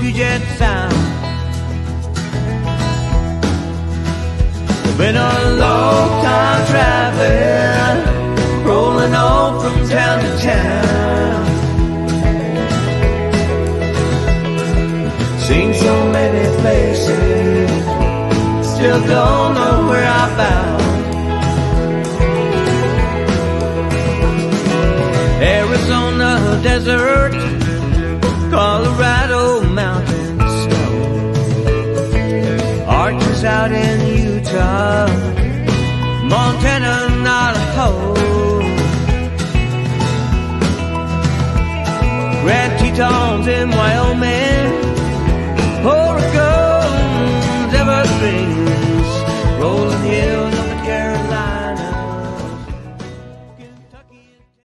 Puget Sound. Been a long time traveling, rolling on from town to town. Seen so many places, still don't know where I bound. Arizona desert, Colorado Marches out in Utah, Montana, and Idaho. Grand Tetons in Wyoming, Oregon's evergreen.